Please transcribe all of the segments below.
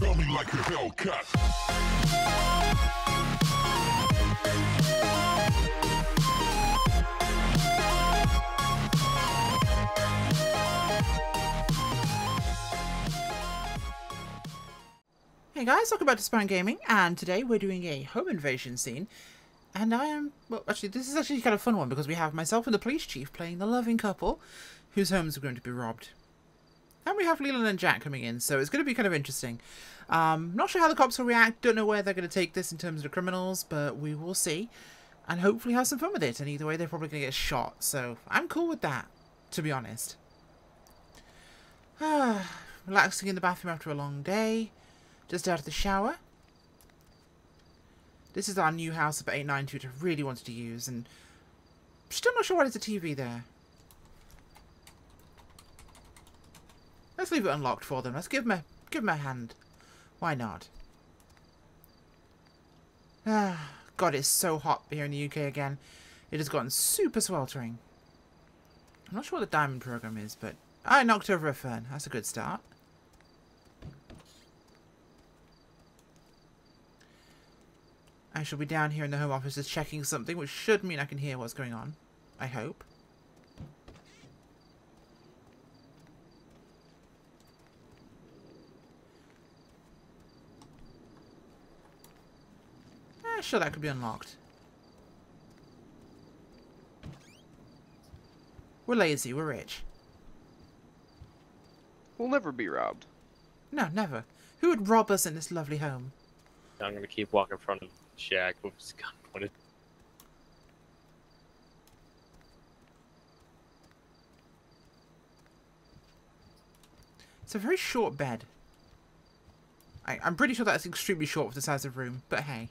Like a Hellcat. Hey guys, welcome back to Spawn Gaming, and today we're doing a home invasion scene. And I am, well, actually, this is actually kind of fun one because we have myself and the police chief playing the loving couple whose homes are going to be robbed. And we have Leland and Jack coming in, so it's going to be kind of interesting. Um, not sure how the cops will react, don't know where they're going to take this in terms of the criminals, but we will see. And hopefully have some fun with it, and either way they're probably going to get shot, so I'm cool with that, to be honest. Relaxing in the bathroom after a long day. Just out of the shower. This is our new house of 892 which I really wanted to use, and still not sure why there's a TV there. Let's leave it unlocked for them. Let's give them a, give them a hand. Why not? Ah, God, it's so hot here in the UK again. It has gotten super sweltering. I'm not sure what the diamond program is, but I knocked over a fern. That's a good start. I shall be down here in the Home Office just checking something, which should mean I can hear what's going on. I hope. Eh, sure, that could be unlocked. We're lazy, we're rich. We'll never be robbed. No, never. Who would rob us in this lovely home? I'm gonna keep walking in front of Shaq with his gun pointed. It's a very short bed. I, I'm pretty sure that's extremely short for the size of the room, but hey.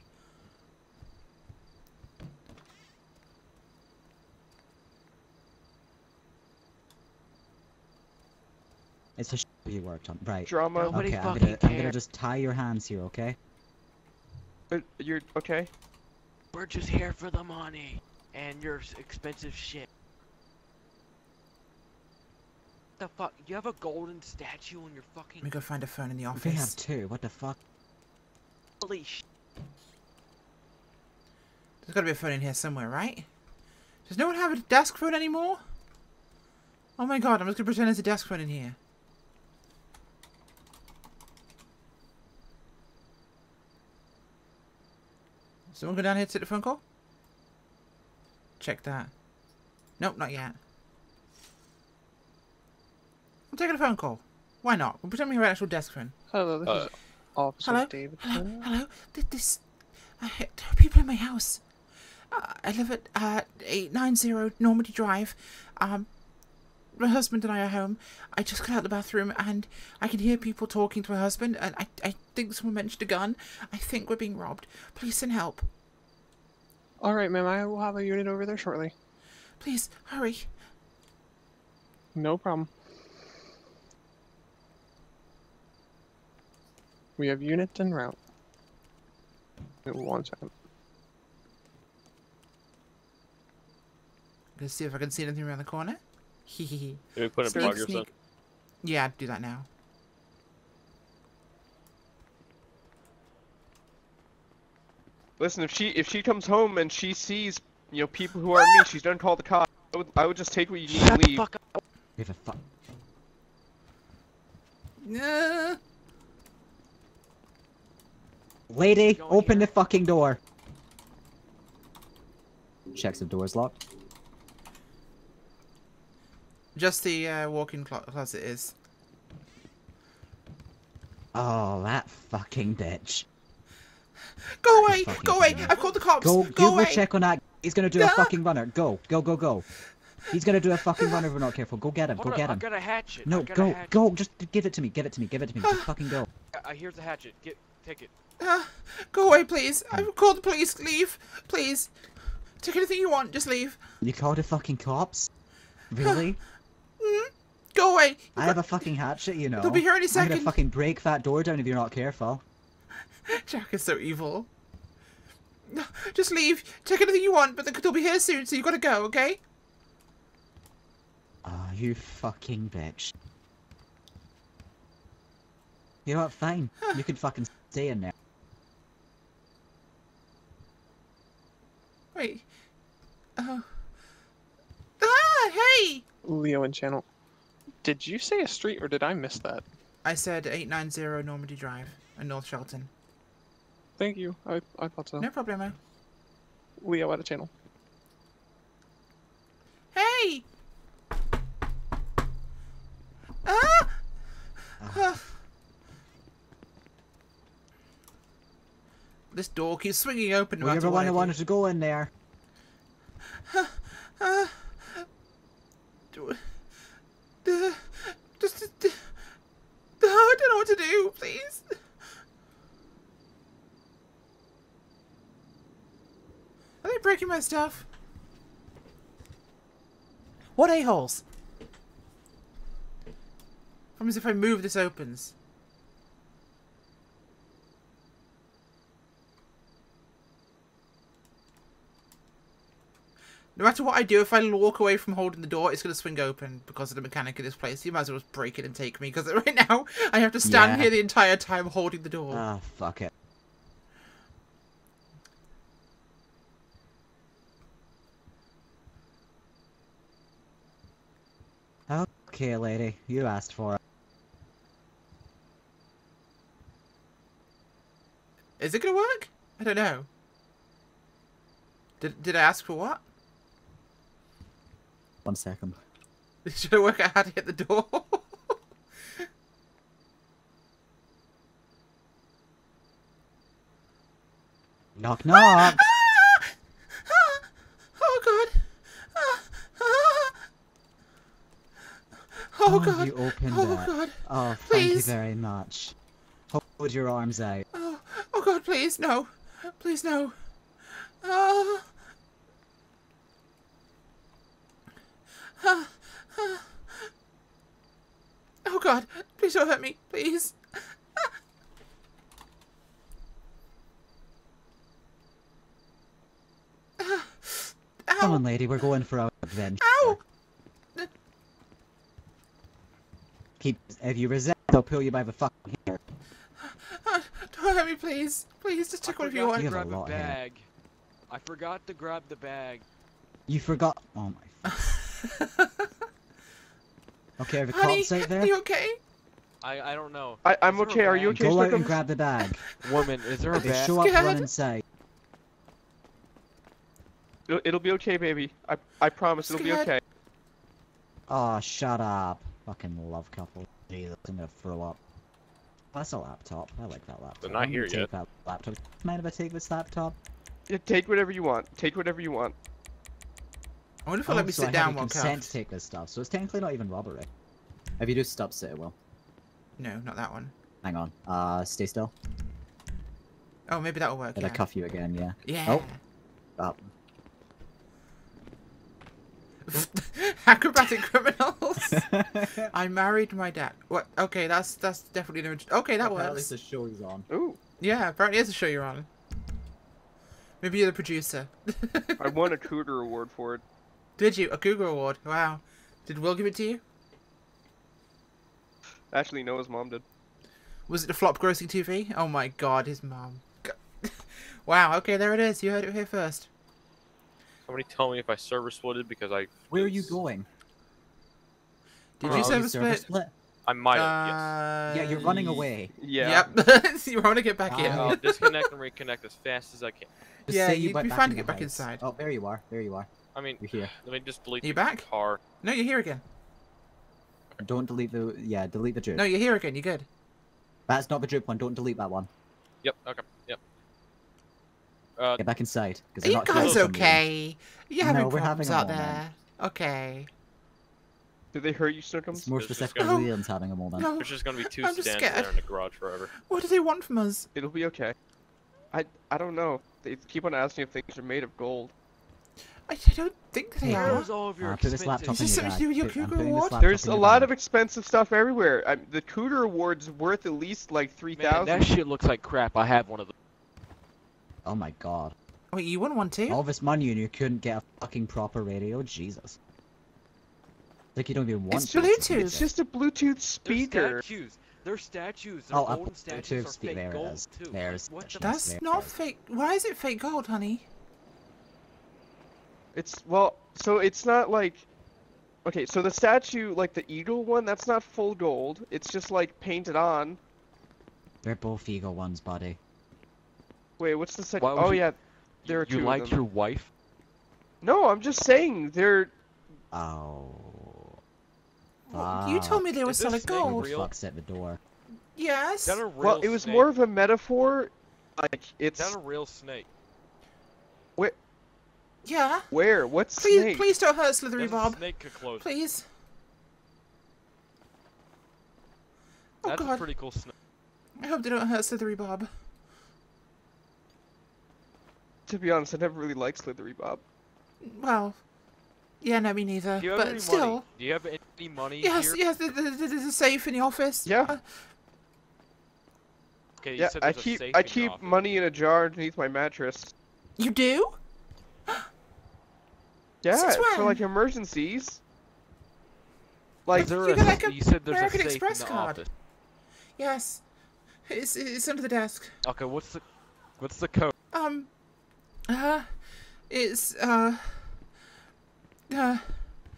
It's a sh you worked on. Right. Drama. Nobody okay, I'm gonna, I'm gonna just tie your hands here, okay? Uh, You're okay. We're just here for the money and your expensive shit. The fuck? You have a golden statue on your fucking. Let me go find a phone in the office. We office. have two. What the fuck? holy sh- There's gotta be a phone in here somewhere, right? Does no one have a desk phone anymore? Oh my god, I'm just gonna pretend there's a desk phone in here. Someone go down here to take the phone call? Check that. Nope, not yet. I'm taking a phone call. Why not? We'll pretend we have an actual desk phone. Hello, this Uh, is Officer hello? David. Hello, hello. Th- This, uh, there are people in my house. Uh, I live at uh, 890 Normandy Drive. Um, my husband and I are home. I just got out of the bathroom and I can hear people talking to my husband. And I, I think someone mentioned a gun. I think we're being robbed. Please send help. All right, ma'am. I will have a unit over there shortly. Please hurry. No problem. We have units en route. Wait One second. Let's see if I can see anything around the corner. Hee hee hee. Did we put in Sneak, progress sneak. Yeah, do that now. Listen, if she if she comes home and she sees you know people who aren't me, she's gonna call the cops. I would, I would just take what you need Shut and the leave. fuck up. We have a fuck. Lady, open here. the fucking door. Checks the door's locked. Just the uh, walk-in clo- closet is. Oh, that fucking bitch. Go away! Go away! idiot. I've called the cops! Go, Go, you go away! check on that. He's gonna do a fucking runner. Go, go, go, go. He's gonna do a fucking runner if we're not careful. Go get him. Hold Go on, get I him. got a hatchet. No, go, hatchet. go. Just give it to me. Give it to me. Give it to me. Just fucking go. Uh, here's the hatchet. Get, take it. Uh, go away, please. I've called the police. Leave, please. Take anything you want. Just leave. You called the fucking cops? Really? Go away. I have a fucking hatchet, you know. They'll be here any second. I'm gonna fucking break that door down if you're not careful. Jack is so evil. Just leave. Take anything you want, but they- they'll be here soon, so you gotta go, okay? Ah, you fucking bitch. You know what? Fine. You can fucking stay in there. Wait. Oh. Ah, hey! Leo and Channel. Did you say a street or did I miss that? I said 890 Normandy Drive in North Sheldon. Thank you. I, I thought so. No problemo. Leo at a channel. Hey! Ah! Ah. This door keeps swinging open no Were you matter ever what one I who wanted to go in there? Ah. Do- Duh. Just, uh, duh. I don't know what to do, please. Are they breaking my stuff? What a-holes? Promise if I move, this opens. No matter what I do, if I walk away from holding the door, it's going to swing open because of the mechanic of this place. You might as well just break it and take me, because right now I have to stand Yeah. here the entire time holding the door. Ah, fuck it. Okay, lady. You asked for it. Is it going to work? I don't know. Did, did I ask for what? One second. Should I work out how to hit the door? Knock knock! oh god! Ah, ah. Oh god! you opened oh god! Oh, thank you very much. Hold your arms out. Oh, oh god, please, no. Please, no. Ah. Ah, ah. Oh god, please don't hurt me, please. Come on, lady. We're going for our adventure. Ow! Keep. If you resist, I'll pull you by the fucking hair. Don't hurt me, please. Please, just take I whatever you forgot want. to You have a grab a lot here. bag. I forgot to grab the bag. You forgot. Oh my. Okay, are the Honey, cops out are you okay? I I don't know. I, I'm Is there a okay. Are you okay, Go out and Snookums? grab the bag. Woman, is there a If they bag? show up, Scared. run inside. It'll, it'll be okay, baby. I I promise it'll be Scared. okay. Oh, shut up. Fucking love couple. Jesus, I'm gonna throw up. That's a laptop. I like that laptop. They're not here take yet. That laptop. Mind if I take this laptop? Yeah, take whatever you want. Take whatever you want. I wonder if they'll let Oh, me so sit I down have your consent to take this stuff, so it's technically not even robbery. If you do stop, sit, it will. No, not that one. Hang on. Uh, stay still. Oh, maybe that'll work. Did Yeah. I cuff you again? Yeah. Yeah. Oh. Up. Acrobatic criminals. I married my dad. What? Okay, that's that's definitely no. Okay, that Apparently works. the show's on. Ooh, Yeah, apparently it's a show you're on. Maybe you're the producer. I won a Cooter award for it. Did you? A Cougar Award. Wow. Did Will give it to you? Actually, Noah's mom did. Was it the flop grossing TV? Oh my god, his mom. Wow, okay, there it is. You heard it here first. Somebody tell me if I server splitted because I. Where are you going? Did Oh, you you server server split? I might have. Uh, Yeah, you're running away. Yeah. Yep. you want to get back in. I'll disconnect and reconnect as fast as I can. Just Yeah, say you you'd be fine to get back house. inside. Oh, there you are. There you are. I mean, You're here. let me just delete You the back? car. No, you're here again. Don't delete the. Yeah, delete the juke. No, you're here again. You're good. That's not the juke one. Don't delete that one. Yep. Okay. Yep. Uh, Get back inside. Are Because you guys okay? You're having No, we're having problems out moment. there. Okay. Did they hurt you, Snookums? It's more It's just specifically gonna- Leon's having a moment. No. there's just gonna be two I'm just stands there in the garage forever. What do they want from us? It'll be okay. I I don't know. They keep on asking if things are made of gold. I don't think they Hey, are. Where's all of your Uh, put this laptop? Is in this your something to do your Put- Cougar Award? There's a lot bag. of expensive stuff everywhere. I, the Cooter Award's worth at least like three thousand. That shit looks like crap. I have one of them. Oh my god. Wait, you won one too? All this money and you couldn't get a fucking proper radio? Jesus. Like you don't even want It's to, Bluetooth. It's just a Bluetooth They're speaker. statues. They're statues. They're Oh, golden statues two are fake there gold is. too. There's what the the That's That's fair. not fake. Why is it fake gold, honey? It's well, so it's not like. Okay, so the statue, like the eagle one, that's not full gold. It's just like painted on. They're both eagle ones, buddy. Wait, what's the second? Oh you- yeah, there are you two. like of them. your wife? No, I'm just saying they're. Oh. Well, you ah. told me they were Is this solid snake gold. real? Fuck's at the door. Yes. That a real Well, it was snake? more of a metaphor. Like it's. Is it's that a real snake? Yeah. where? What Please, snake? please don't hurt Slithery There's a Bob. snake could close. Please. Oh That's a pretty cool snake. I hope they don't hurt Slithery Bob. To be honest, I never really liked Slithery Bob. Well, yeah, no, me neither. Do you have but any still, money? Do you have any money yes, here? yes, there- there- there's a safe in the office. Yeah. Uh, Okay, you Yeah, said I keep safe I keep office. money in a jar underneath my mattress. you do? Yeah, Since for like emergencies. Like Is there You a, like a you said there's American a safe Express in the card. office. Yes. It's it's under the desk. Okay, what's the what's the code? Um. Uh. It's uh. Uh.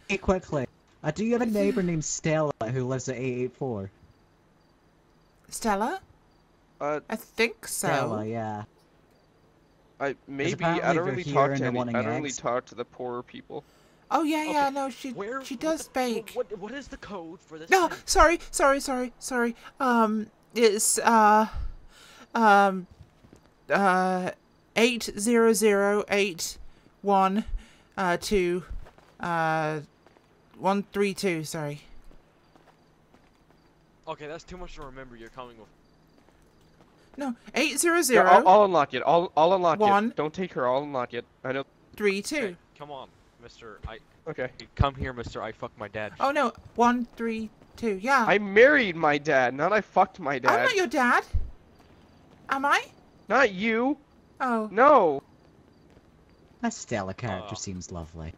Hey, quickly. Uh, do you have a neighbor named Stella who lives at 884? Stella. uh, I think so. Stella, yeah. I maybe I don't they're really talk to any, I don't really talk to the poorer people. Oh yeah, yeah. Okay, No, she Where she what does the- bake. What what is the code for this? No, thing? sorry, sorry, sorry, sorry. Um, it's uh, um, uh, eight zero zero eight one, uh, two, uh, one three two. Sorry. Okay, that's too much to remember. You're coming with. No, eight zero zero. Yeah, I'll, I'll unlock it. I'll I'll unlock One. it. Don't take her. I'll unlock it. I know. three Okay, two. come on, Mister. I Okay. come here, Mister. I fuck my dad. Oh no, one three two. Yeah. I married my dad, not I fucked my dad. I'm dad. not your dad. Am I? Not you. Oh. No. That Stella character Uh, seems lovely.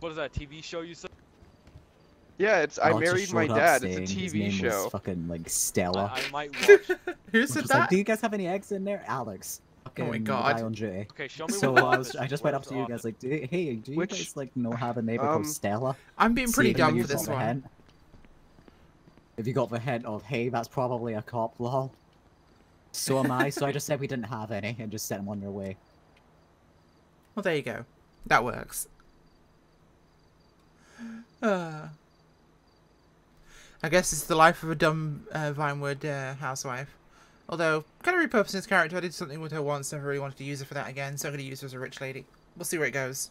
What is that TV show you said? Yeah, it's I Oh, just married my dad. It's a saying his TV name was show. fucking like Stella. I might watch. Who said just like, that? do you guys have any eggs in there? Alex. Fucking my the God. guy on duty. Okay, show me. So I was, I just went up to you guys like, do, hey, do you Which- guys like know have a neighbor um, called Stella? I'm being pretty if dumb for this one. hint. If you got the hint of, hey, that's probably a cop, lol. So am I, so I just said we didn't have any and just sent them on their way. Well, there you go. That works. Uh, I guess it's the life of a dumb uh, Vinewood uh, housewife. Although, kind of repurposing this character, I did something with her once, never really wanted to use her for that again, so I'm going to use her as a rich lady. We'll see where it goes.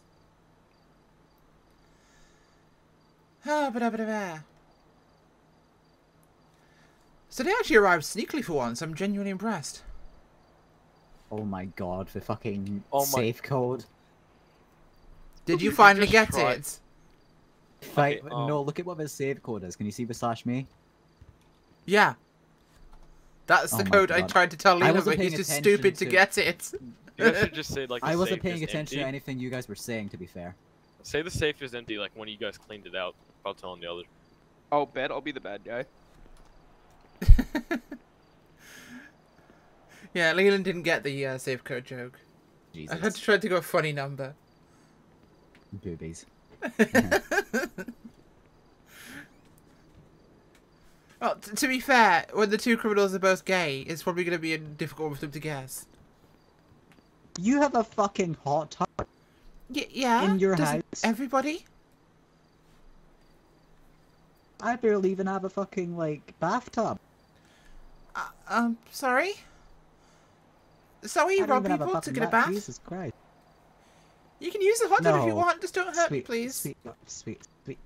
Ah, ba da ba da. So they actually arrived sneakily for once. I'm genuinely impressed. Oh my god, the fucking Oh my- safe code. Did you You finally get tried- it? Fight, um, no, look at what the save code is. Can you see the slash me? Yeah. That's the Oh code I tried to tell I but he's just stupid to to- get it. You guys should just say like I wasn't safe paying is attention to anything you guys were saying, to be fair. Say the safe is empty, like when you guys cleaned it out. I'll tell the others. Oh, bet I'll be the bad guy. yeah, Leland didn't get the uh, safe code joke. I had to try to go a funny number. Boobies. Well, t- to be fair, when the two criminals are both gay, it's probably going to be difficult for them to guess. You have a fucking hot tub. Y- yeah. In your house? Everybody? I barely even have a fucking, like, bathtub. Uh, um, sorry? So are I you don't rob even have a people to get a bath. bath? Jesus Christ. You can use the hot tub if you want, just don't hurt sweet, me, please. Sweet, sweet, sweet.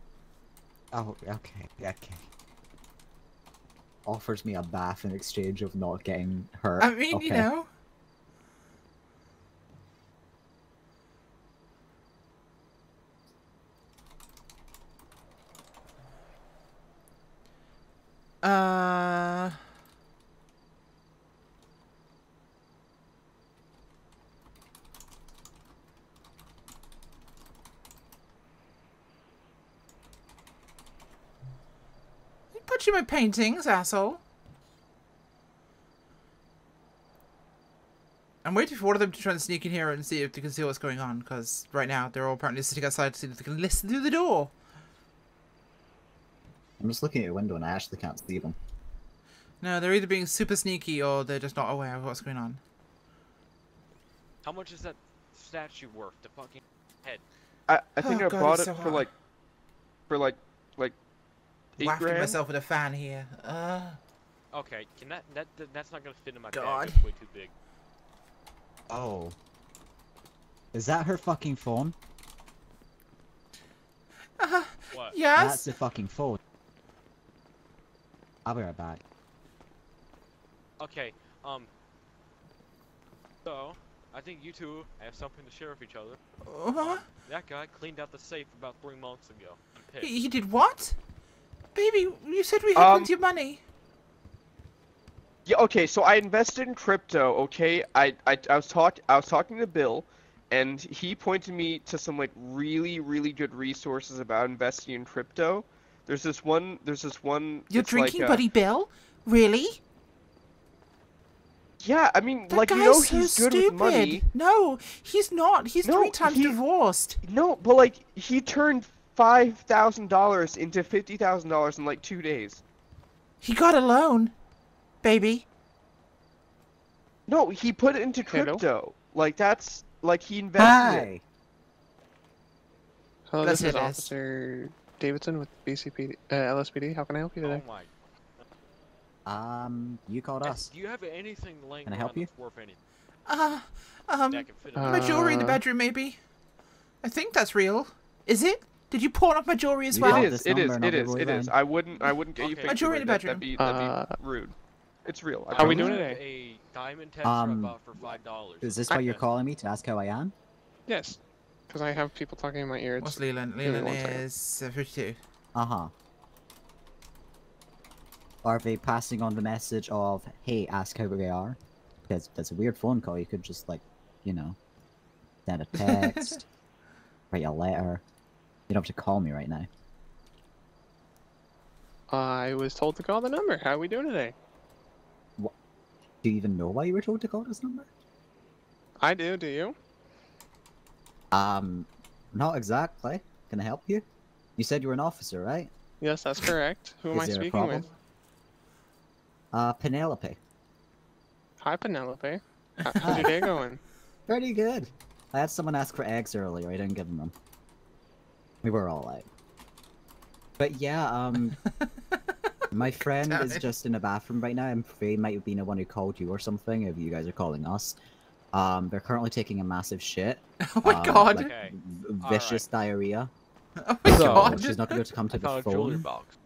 Oh, okay, okay. Offers me a bath in exchange of not getting hurt. I mean, okay. you know. Uh. you my paintings, asshole. I'm waiting for one of them to try and sneak in here and see if they can see what's going on, because right now they're all apparently sitting outside to see if they can listen through the door. I'm just looking at your window and I actually can't see them. No, they're either being super sneaky or they're just not aware of what's going on. How much is that statue worth? The fucking head. I I think oh, I God, bought it so for like for like Wafting grand. myself with a fan here. Uh, Okay, can that that that- that's not gonna fit in my God. bag. It's way too big. Oh. Is that her fucking phone? Uh, what? yes. That's the fucking phone. I'll be right back. Okay. Um. So, I think you two have something to share with each other. Uh, That guy cleaned out the safe about three months ago. I'm he, he did what? Baby, you said we had Um, plenty of money. Yeah, okay, so I invested in crypto, okay? I, I, I was talk I was talking to Bill and he pointed me to some like really, really good resources about investing in crypto. There's this one there's this one You're it's like drinking a- Buddy Bill? Really? Yeah, I mean That like you know so he's good stupid. with money. No, he's not. He's No, three times he- divorced. No, but like he turned five thousand dollars into fifty thousand dollars in like two days. He got a loan, baby. No, he put it into Hello? crypto. Like that's like he invested it. Hi! Hello, That's this is it, Ace. Officer Davidson with BCPD, uh, LSPD. How can I help you Oh today? my. Um, you called And us. Do you have anything laying Can I help you? that's worth anything Uh, um, that can fit in my jewelry in the Uh, bedroom, maybe. I think that's real. Is it? Did you pawn off my jewelry as well? did. It this is. It is. number and I'll It give is. away It is. I wouldn't. I wouldn't get you Okay. pictures. A jewelry in the like that. That'd be. That'd Uh, be rude. It's real. I How we doing I have today? A diamond tester Um, bought for five dollars. Is this why you're calling me to ask how I am? Yes, because I have people talking in my ear. What's It's, Leland? Leland is uh, 52. Uh huh. Are they passing on the message of, hey, ask how we are? Because that's a weird phone call. You could just, like, you know, send a text, write a letter. You don't have to call me right now. I was told to call the number. How are we doing today? Do you even know why you were told to call this number? I do. Do you? Um, not exactly. Can I help you? You said you were an officer, right? Yes, that's correct. Who am I speaking with? Uh, Penelope. Hi, Penelope. How's your day going? Pretty good. I had someone ask for eggs earlier. I didn't give them them. We were all out. But yeah, um, my friend Damn is it. just in the bathroom right now. I'm afraid might have been the one who called you or something. If you guys are calling us, um, they're currently taking a massive shit. Oh my um, god! like, Okay. v- All vicious diarrhea. oh my So- god! She's not going to be able to come I to the found a phone. box.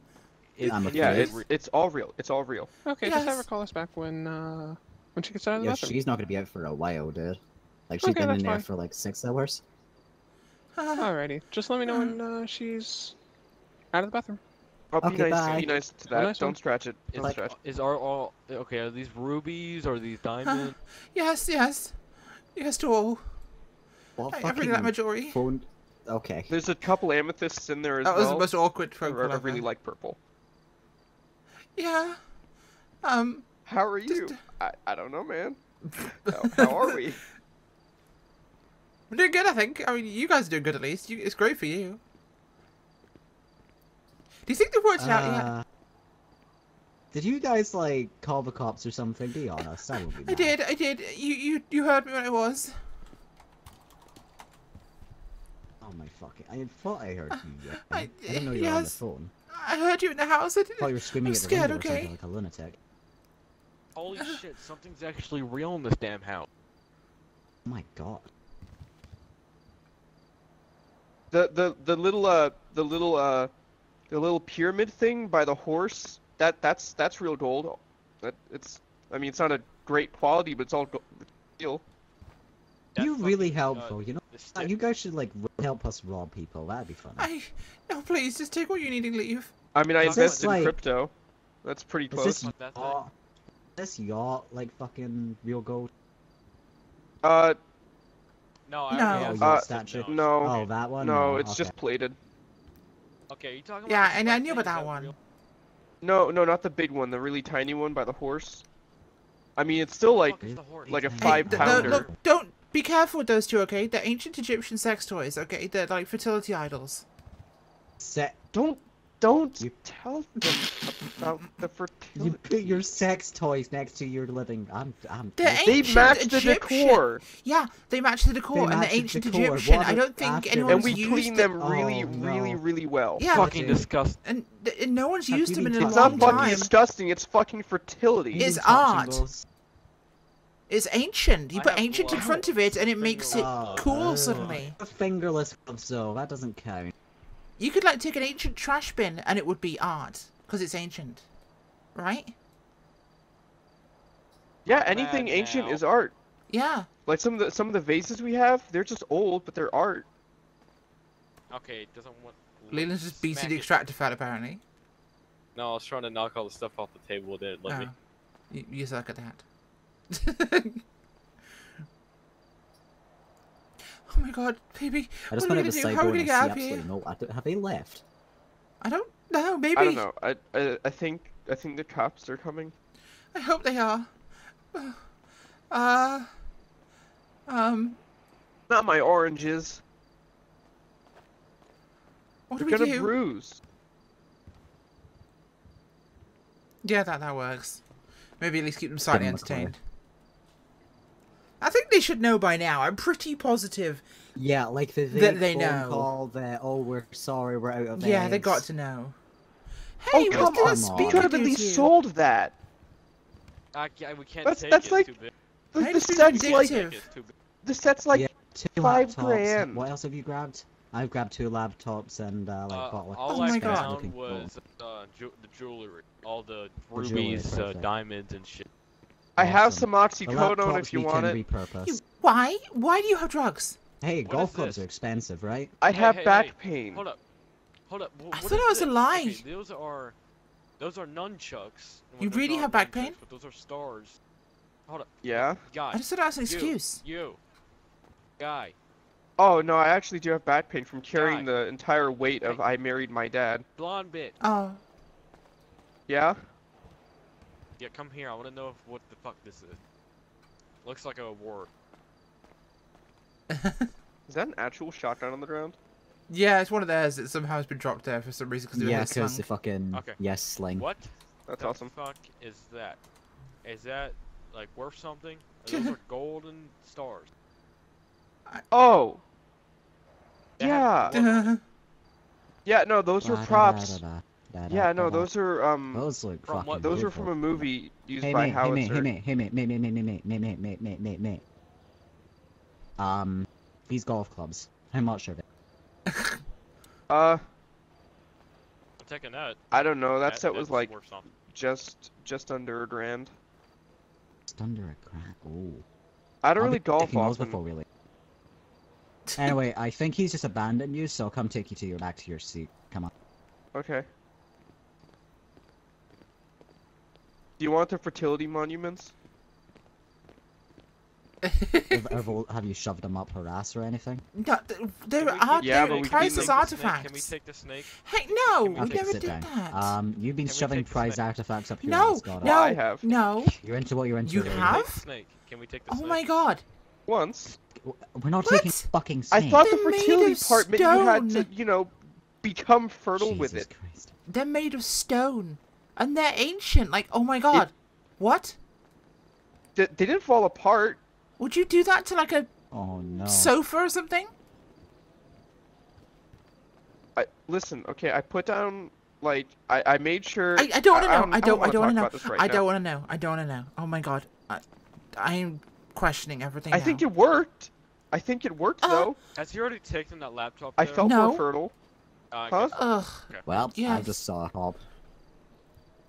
I'm Yeah, it's it's all real. It's all real. Okay, just have her call us back when uh when she gets out of the Yeah, bathroom. she's not going to be out for a while, dude. Like she's Okay, been in there fine. for like six hours. Alrighty, just let me know when uh, she's out of the bathroom. Oh, be Okay, nice. bye. Be nice to that. nice Don't one. scratch it. Is, Don't scratch. is our all okay? Are these rubies or these diamonds? yes, yes. Yes to all. What I, I really like my jewelry. phone? Okay. There's a couple amethysts in there as well. That was well. the most awkward I, I really like purple. Yeah. Um, How are Just- you? I, I don't know, man. How, how are we? we're doing good, I think. I mean, you guys are doing good at least. You, it's great for you. Do you think they've worked it out yet? Uh, Did you guys like call the cops or something? Be honest. I would be. I mad. did, I did. You, you, you heard me when I was. Oh my fucking! I thought I heard you. Yeah. I- I, didn't know you were on the phone. I heard you in the house. I I thought you didn't. were screaming I'm at the scared, window or something okay? like a lunatic. Holy shit! Something's actually real in this damn house. Oh my god. The the the little uh the little uh the little pyramid thing by the horse. That that's that's real gold. That it's. I mean, it's not a great quality, but it's all go- real. That you really helpful. uh, you know, uh, you guys should like help us rob people. That'd be fun. I. No, please, just take what you need and leave. I mean, I Is invested this like- in crypto. That's pretty Is close. this What that yacht? This yacht like fucking real gold? Uh, No, I No. already Oh, asked statue. no. Oh, that one. no, oh, it's okay. just plated. Okay, you talking about? Yeah, and I knew about that one. real? No, no, not the big one. The really tiny one by the horse. I mean, it's still like the like a He's- Hey, five th- no, pounder. look, don't be careful with those two, okay? They're ancient Egyptian sex toys, okay? They're like fertility idols. Set. Don't don't You- tell them about the fertility. you put your sex toys next to your living. I'm. I'm. They're They match the decor, Yeah, they match the decor and the match the ancient decor. Egyptian. What I don't think after- anyone's and we used clean it- them really, Oh, really, no. really well. Yeah. Fucking dude. disgusting. and, and no one's Have used you them in been a It's long not fucking disgusting. It's fucking fertility. It's You've been touching art. those. It's ancient. You I put have ancient in front of it, and it makes it Oh, cool oh. suddenly. A fingerless glove, so that doesn't count. You could like take an ancient trash bin, and it would be art because it's ancient, right? Yeah, anything Bad ancient now. is art. Yeah. Like some of the some of the vases we have, they're just old, but they're art. Okay, it doesn't want. Leland's just beating smack the extractor fat apparently. No, I was trying to knock all the stuff off the table. It didn't let Oh. me. You, you suck at that. oh my god, baby. I just what are wanted to gonna say, do? How are go we and gonna see get out of here? absolutely no. I don't- Have they left? I don't know, maybe. I don't know. I, I I think I think the cops are coming. I hope they are. Uh. Um. Not my oranges. What They're we gonna do? bruise. Yeah, that that works. Maybe at least keep them slightly them a entertained. I think they should know by now. I'm pretty positive. Yeah, like the That vague they phone know. call that oh we're sorry we're out of Yeah, they got to know. Oh, Hey, come what's on. that We We could have at least you? sold that. I, ca- we can't That's- take that's it. like- Too big. The, the it's been set's like vindictive. It's too big. the set's like Yeah, five laptops. grand. What else have you grabbed? I've grabbed two laptops and uh, like Uh, bought like all Oh I my God. found looking was uh, ju- the jewelry, all the The jewelry, rubies, uh, diamonds, and shit. I have some The oxycodone if you want can it. repurpose. You- Why? Why do you have drugs? Hey, What golf clubs this? are expensive, right? I Hey, have hey, back hey, pain. Hold up, hold up. wh- I what thought is it was a lie. Okay, those are, those are nunchucks. Well, You really have back pain? But those are stars. Hold up, Yeah. guy. I just thought that was an excuse. You, you. guy. Oh no, I actually do have back pain from carrying God. the entire weight of I married my dad. Blonde bitch. Oh. Yeah. Yeah, come here. I want to know if, what the fuck this is. Looks like a award. Is that an actual shotgun on the ground? yeah, it's one of theirs that somehow has been dropped there for some reason because Yeah, it because the fucking Okay. yes sling. What That's the awesome. fuck is that? Is that like worth something? Those are golden stars. Oh. They have Yeah. blood on it. Yeah. No, those are that yeah, no, those are um. Those look from fucking. What, those beautiful. are from a movie used hey, by mate, Howitzer. Hey mate, hey mate, hey mate, hey mate, mate, mate, mate, mate, mate, mate, mate. Um, these golf clubs. I'm not sure. uh. I'm taking that. I don't know. That, that set was like just just under a grand. Just under a grand. Ooh. I don't I'll really golf often. Before we anyway, I think he's just abandoned you, so I'll come take you to your back to your seat. Come on. Okay. Do you want the fertility monuments? have, have, all- have you shoved them up her ass or anything? No, th- they're Can. Yeah, they're but we can- Take the snake? Can we artifacts. take the snake? Hey, no, we we never did down. that. Um, you've been Can shoving take prize artifacts up your no, ass, got it. no, I have. no. You're into what you're into. You really. Have? snake? Can we take the Oh snake? my god. Once. We're not What? taking fucking I thought the They're made fertility part meant you had to, you know, become fertile with it. Christ. They're made of stone. And they're ancient. Like, oh my god. What? They, they didn't fall apart. Would you do that to like a Oh no. sofa or something? I listen. Okay, I put down like I, I made sure. I, I don't want to know. I don't. I wanna don't want to know. about this right I don't want to know. I don't want to know. Oh my god. I, I am questioning everything. I think it worked. I think it worked Uh, though. Has he already taken that laptop? I felt No. more fertile. Uh, I Huh? guess- Ugh. Well, I just saw a hob.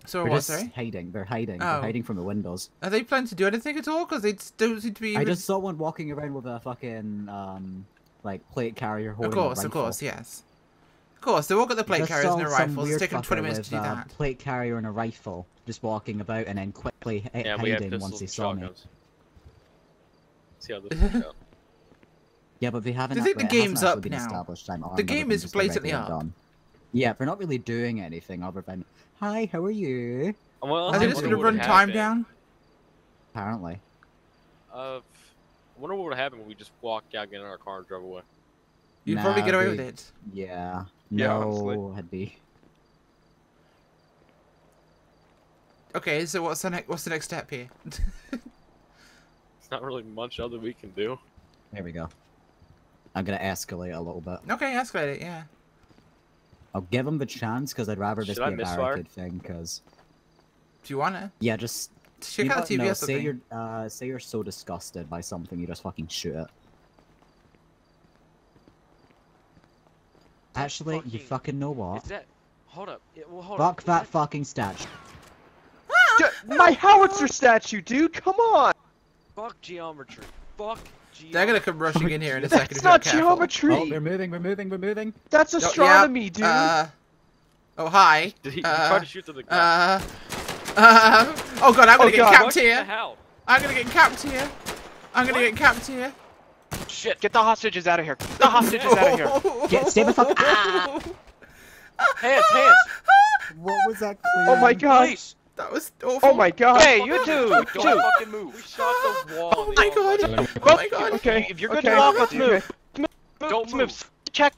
So They're what? just Sorry. hiding. They're hiding. Oh. They're hiding from the windows. Are they planning to do anything at all? Because they s- don't seem to be. I just saw one walking around with a fucking um, like plate carrier holding Of course, a of course, yes. Of course, they've all got the plate Just carriers and saw their some rifles. It's weird taken 20 fucker minutes to do with a that. plate carrier and a rifle, just walking about and then quickly hi- Yeah, hiding once he and saw me. shotguns. See how this works out. Yeah, but they haven't. Do you think the it hasn't game's up now? established I'm armed The game is just a blatantly regular up. gun. Yeah, we're not really doing anything other than, hi, how are you? Well, Are they I'm just gonna run time happened. down? apparently. Uh, I wonder what would happen when we just walked out, get in our car, and drove away. You'd probably get away Nah, with it. Yeah. Yeah, no, honestly. it'd be. Okay, so what's the next? What's the next step here? It's not really much other we can do. There we go. I'm gonna escalate a little bit. okay, escalate it. Yeah. I'll give him the chance because I'd rather this Should I be a misfire? barricade thing. Because Do you wanna? yeah, just Check you out the TV no, or say something. you're uh, say you're so disgusted by something, you just fucking shoot it. Actually, you fucking- fucking know what? Is that? Hold up. Yeah, well, hold Fuck up. that Is fucking statue. D- my howitzer statue, dude. Come on. Fuck geometry. Fuck geometry. They're gonna come rushing in here in a second. That's not geometry. Oh, we're moving, we're moving, we're moving. That's Oh, yeah, astronomy, dude. Uh, oh hi. Did he, he Uh, tried to shoot to the ground? Uh, uh, oh god, I'm gonna Oh, get God. capped what here. I'm gonna get capped here. I'm gonna What? get capped here. Shit, get the hostages out of here. Get the hostages out of here. Get stay the fuck. Ah! Hands, hands. What was that? Clear? oh my god. Please. That was awful. Oh my god. Hey, you two, Don't two. fucking move. We shot the wall. Oh my god. left. Oh my god. Okay. If you're good okay. to walk, let's okay. move. Move, Don't move. move. Check.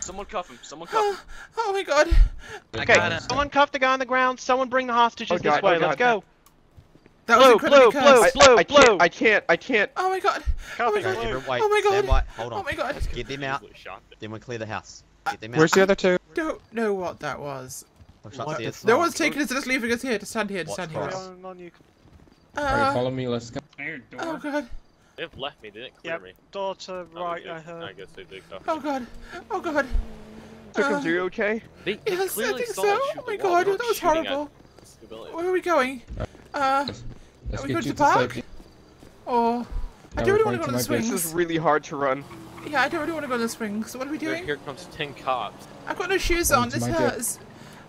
Someone cuff him. Someone cuff oh, him. Oh, oh my god. Okay, someone cuff the guy on the ground. Someone bring the hostages Oh, this way. oh, Let's go. That was Blue, incredibly blue, cursed. blue. I, Blue, can't. blue. I can't. I can't. Oh my god. Oh, oh my god. Blue. Everyone, wait, Oh my stand God. by. Hold oh on. Oh my god. Get them out. Easily shot them. Then we'll clear the house. Get them out. Where's the other two? Don't know what that was. Push What the No one's taking us, just leaving us here to stand here, to stand here. cross? On, on you. Alright, Uh, follow me, let's go. oh god. They've left me. They didn't clear Yep. me. Door to Oh, right, I heard. I guess they did cuff Oh me. god. Oh god. Tookums, Uh, are you okay? They, they Yes, I think so. Oh my god, that was horrible. Where are we going? Uh, Let's are we going to to park? safety. Or... I do we're really want to go to on the my base. This is really hard to run. Yeah, I don't really want to go on the swings. So what are we doing? here comes ten cops. I've got no shoes on. to This hurts.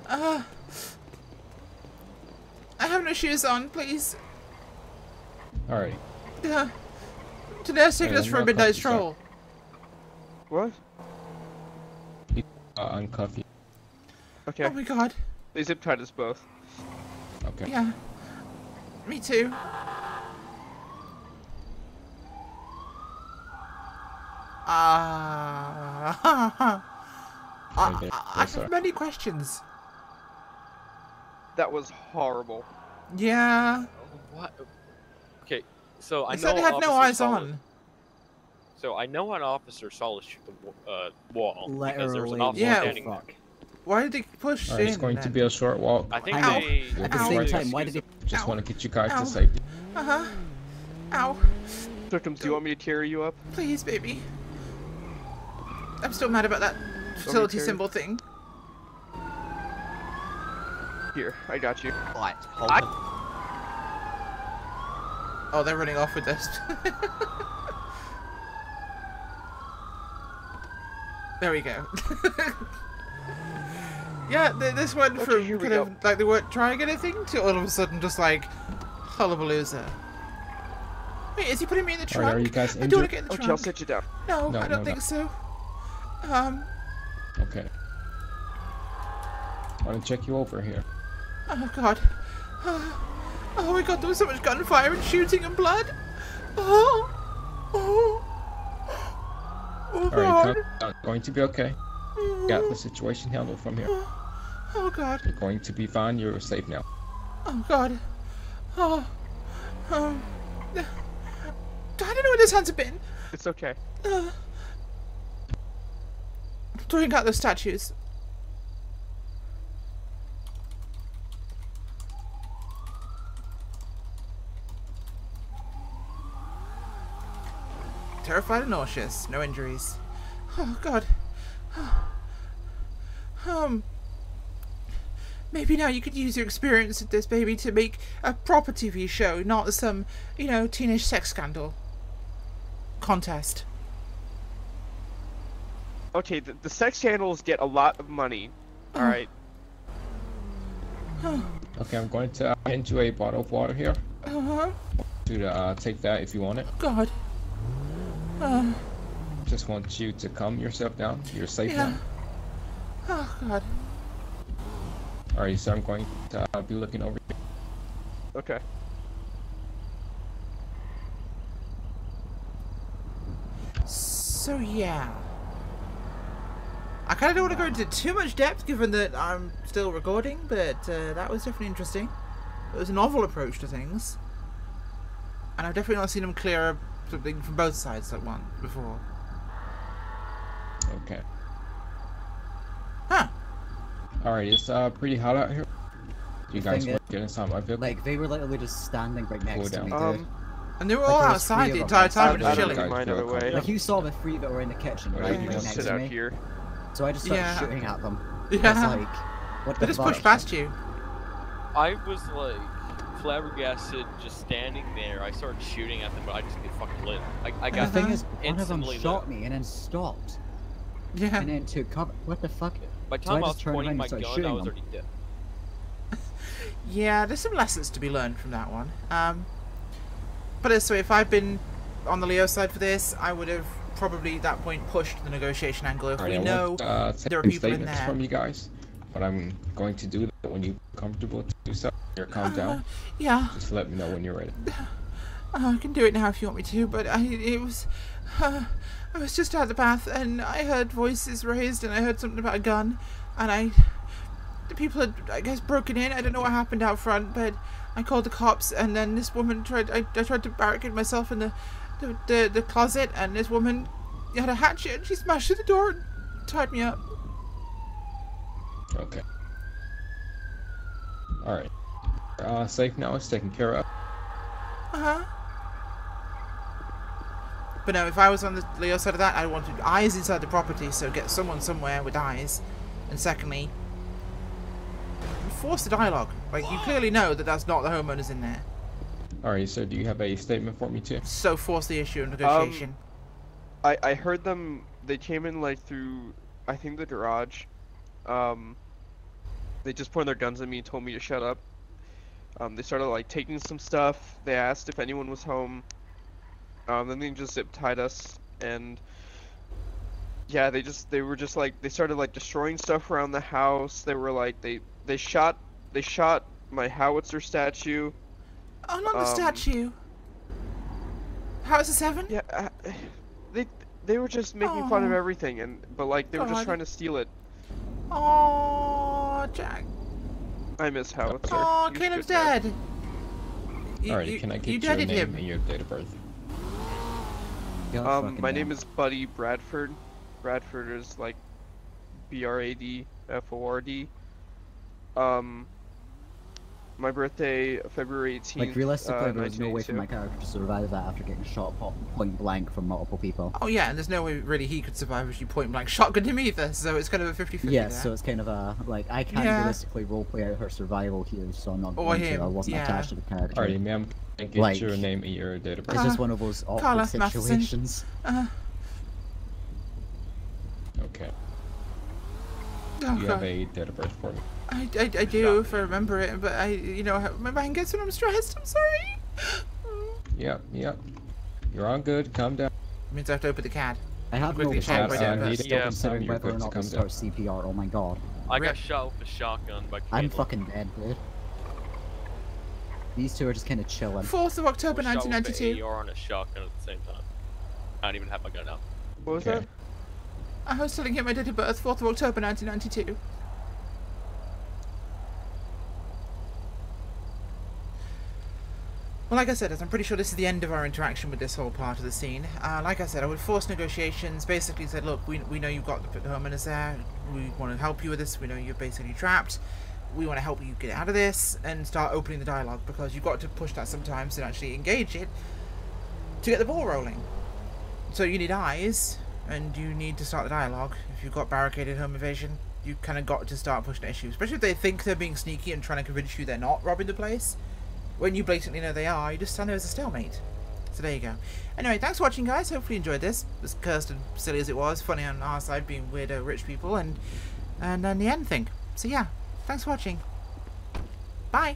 Uh... I have no shoes on, please. Alright. Yeah. Today's taking Hey, us I'm for a midnight fucking stroll. What? Uh, uncuff you. Okay. Oh my god. They zip tied us both. Okay. Yeah. Me too. Ah. I, Okay, I, I have many questions. That was horrible. Yeah. What? Okay, so I I know certainly an had no eyes saw on. So I know an officer saw us shoot the uh, wall because there was an Literally. officer Yeah. standing there. Fuck. Why did they push Alright, in? it's going to be a short walk. I think Ow. they. At At the same time, why did they? Just Ow. want to get you guys Ow. to safety. Uh huh. Ow. Tookums, do you want me to carry you up? Please, baby. I'm still mad about that fertility symbol thing. Here, I got you. Right, hold I- on. Oh, they're running off with this. there we go. yeah, th this went Okay, from here we kind go. of like they weren't trying anything to all of a sudden just like hullabalooza. Wait, is he putting me in the trunk? Alright, are you guys I do want to injured? get in the Okay, I'll trunk. sit you down. No, No, I don't no, think no. so. Um, Okay. I want to check you over here. Oh god. Oh my god, there was so much gunfire and shooting and blood. Oh, oh, oh Alright, god. calm down. Going to be okay. Got the situation handled from here. Oh god. You're going to be fine. You're safe now. Oh god. Oh. Um. I don't know where those hands have been. It's okay. Uh, throwing out those statues. Terrified and nauseous. No injuries. Oh god. Um. Maybe now you could use your experience with this baby to make a proper TV show, not some, you know, teenage sex scandal contest. Okay, the, the sex channels get a lot of money. Alright. Okay, I'm going to uh, hand you a bottle of water here. Uh huh. To uh, take that if you want it. God. Uh, Just want you to calm yourself down. You're safe yeah. now. Oh, God. Alright, so I'm going to uh, be looking over here. Okay. So, yeah. I kind of don't want to go into too much depth given that I'm still recording, but uh, that was definitely interesting. It was a novel approach to things. And I've definitely not seen them clear something from both sides at once before. Okay. Huh. Alright, it's uh pretty hot out here. You The guys thing want to get inside my vehicle? Like they were literally just standing right next to me, dude. Um, And they were Like, all there was outside three the of entire them. time. I, It I was don't chilly. really mind either way. like you saw the three that were in the kitchen, right? can right just next sit to out me. here. So I just started Yeah. shooting at them. Yeah. It's like, what They the just fuck? pushed past you. I was like flabbergasted just standing there. I started shooting at them, but I just get fucking lit. I, I The got thing is, one of them shot lit. me and then stopped, Yeah. and then took cover. What the fuck? By the so I time I, was turned pointing my gun, I shooting was them. already dead. Yeah, there's some lessons to be learned from that one. Um, but this way, if I'd been on the Leo side for this, I would have probably at that point pushed the negotiation angle. If Alright, we I know want, uh, there are some people in statements there. from you guys, but I'm going to do that when you're comfortable to do so. You're calm down. Yeah, Just let me know when you're ready. uh, I can do it now if you want me to. But I, it was, uh, I was just out of the bath and I heard voices raised and I heard something about a gun, and I, the people had, I guess, broken in. I don't know what happened out front, but I called the cops and then this woman tried. I, I tried to barricade myself in the, the, the, the closet, and this woman had a hatchet and she smashed through the door and tied me up. Okay. Alright. Uh, safe now. It's taken care of. Uh huh. But no, if I was on the Leo side of that, I wanted eyes inside the property, so get someone somewhere with eyes. And secondly, force the dialogue. Like, you clearly know that that's not the homeowners in there. Alright, so do you have a statement for me too? So force the issue of negotiation. I I heard them. They came in like through, I think the garage. Um. They just pointed their guns at me, and told me to shut up. Um, they started like taking some stuff. They asked if anyone was home. Um, then they just zip tied us, and yeah, they just they were just like they started like destroying stuff around the house. They were like they they shot they shot my howitzer statue. oh, not the um, statue. How is a seven? Yeah, uh, they they were just making fun of everything, and but like they were just God. trying to steal it. Oh, Jack. I miss Howitzer. Oh, He was a Caleb's good guy. dead. You, Alright, you, can I you get your name him. and your date of birth? Um, my damn. name is Buddy Bradford. Bradford is like B R A D F O R D. Um, my birthday, February 18th. Like realistically, uh, there was no way for my character to survive that after getting shot point blank from multiple people. Oh yeah, and there's no way really he could survive if you point blank shotgun him either, so it's kind of a 50-50 Yeah, there. so it's kind of a like I can't Yeah. realistically roleplay out her survival here, so I'm not Or going him, to. I wasn't yeah. attached to the character. Alright, ma'am. Can get Like- your name and your date of birth? It's just one of those awkward Carla situations. Uh, Okay. Oh Do you have a date of birth for me? I, I, I do if I remember it, but I, you know, my mind gets when I'm stressed. I'm sorry. Yep, yep. You're all good. Calm down. means I have to open the CAD. I have no Quickly check choice. my date I'm still Yeah. considering whether or good to not to come start down. CPR. Oh my god, I Rip. got shot with a shotgun by I'm fucking dead, dude. These two are just kind of chilling. 4th of October I was shot with 1992. an AR and a shotgun at the same time. I don't even have my gun out. What was Okay. that? I was telling him my date of birth, 4th of October 1992. Well, like I said, I'm pretty sure this is the end of our interaction with this whole part of the scene. Uh, like I said, I would force negotiations. Basically, said, look, we, we know you've got the homeowners there. We want to help you with this. We know you're basically trapped. We want to help you get out of this and start opening the dialogue because you've got to push that sometimes and actually engage it to get the ball rolling. So you need eyes, and you need to start the dialogue. If you've got barricaded home invasion, you kind of got to start pushing the issue. Especially if they think they're being sneaky and trying to convince you they're not robbing the place. When you blatantly know they are, you just stand there as a stalemate. So there you go. Anyway, thanks for watching, guys. Hopefully you enjoyed this. As cursed and silly as it was, funny on our side being weirdo rich people, and and then the end thing. So yeah, thanks for watching. Bye.